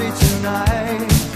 party tonight.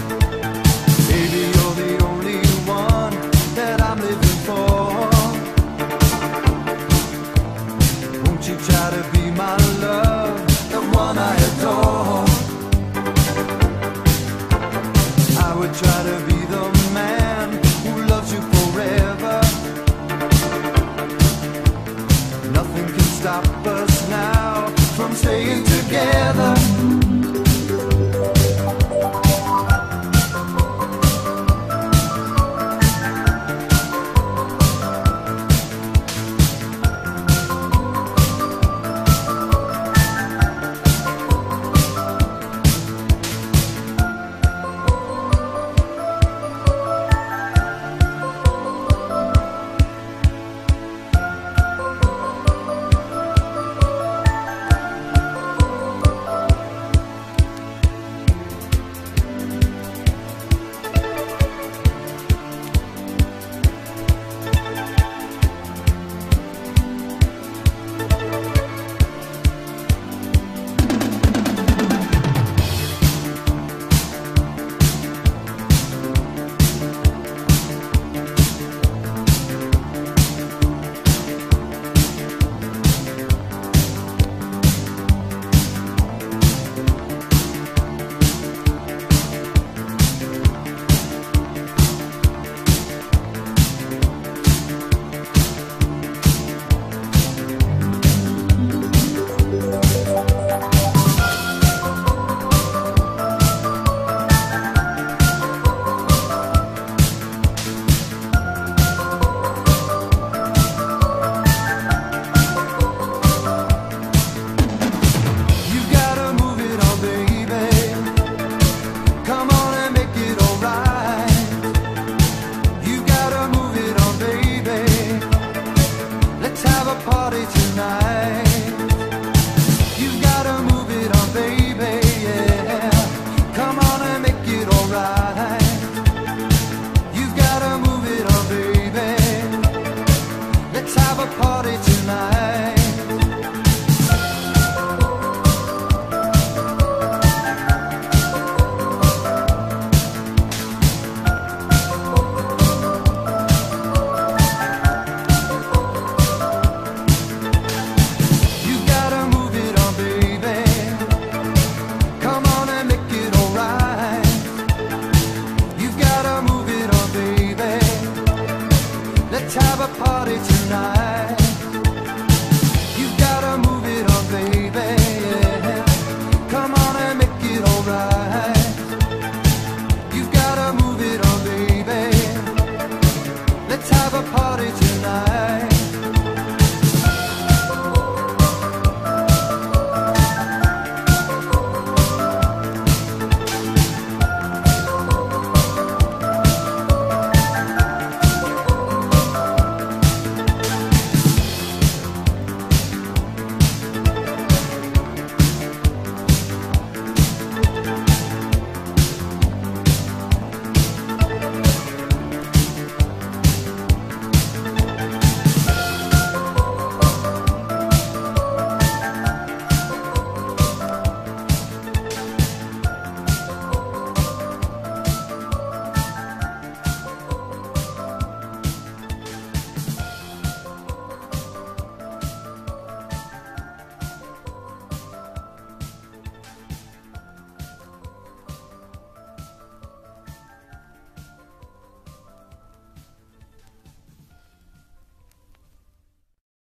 night.